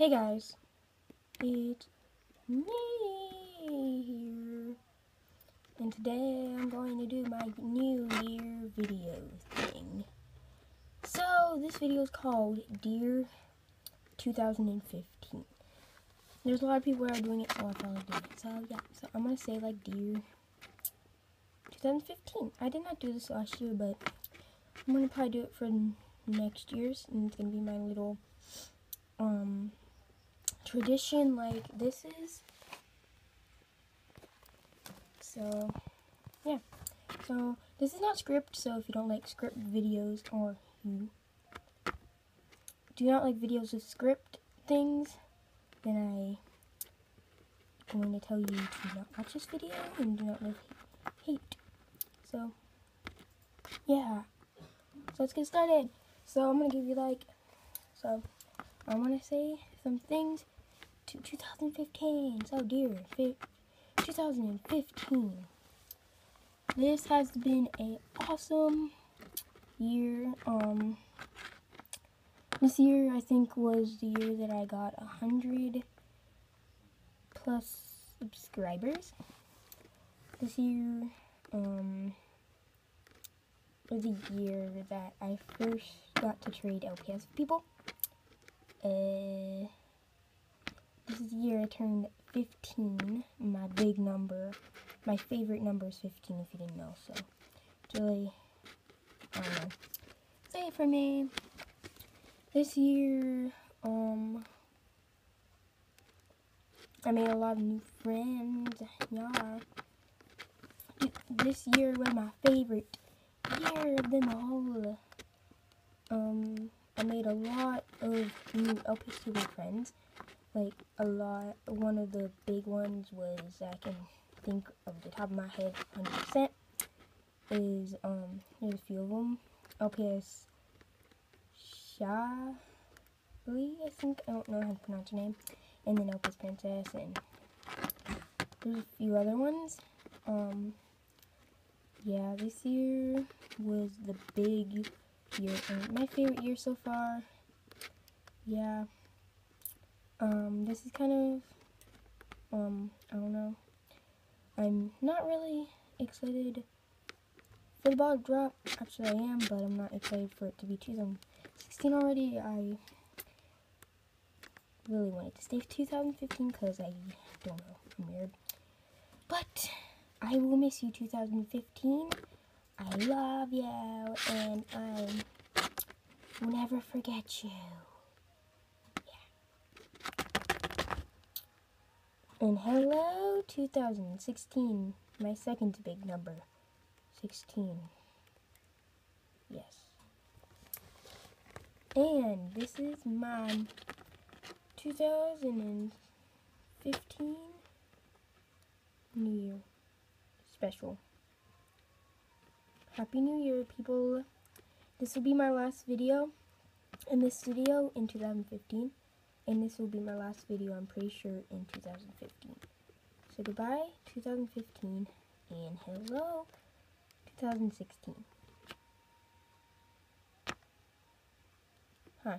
Hey guys, it's me here, and today I'm going to do my New Year video thing. So, this video is called Dear 2015. There's a lot of people that are doing it, so I I'd do it. So, yeah, so I'm going to say, like, Dear 2015. I did not do this last year, but I'm going to probably do it for next year's, and it's going to be my little, um, tradition like this is. So, yeah. So, this is not script, so if you don't like script videos or you do not like videos with script things, then I am going to tell you to not watch this video and do not live hate. So, yeah. So let's get started. So I'm going to give you like, so I want to say some things to 2015. So dear, 2015. This has been a awesome year. Um, this year I think was the year that I got a hundred plus subscribers. This year, um, was the year that I first got to trade LPS with people. Uh, this is the year I turned 15, my big number. My favorite number is 15 if you didn't know, so really, I don't know, say it for me. This year, um, I made a lot of new friends, yeah. This year was my favorite year of them all. Um, I made a lot of new LPS friends. Like a lot one of the big ones was I can think of the top of my head 100% is um there's a few of them LPS Shali I think. I don't know how to pronounce her name. And then LPS Princess and there's a few other ones. Um yeah this year was the big year and my favorite year so far yeah um, this is kind of, um, I don't know. I'm not really excited for the ball drop. Actually, I am, but I'm not excited for it to be 2016 already. I really wanted to stay 2015 because I don't know, I'm weird. But I will miss you 2015. I love you, and um, I will never forget you. Yeah. And hello, 2016, my second big number, 16. Yes. And this is my 2015 New Year special. Happy New Year, people. This will be my last video in this studio in 2015 and this will be my last video, I'm pretty sure, in 2015. So goodbye, 2015, and hello, 2016. Hi.